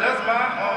das my own.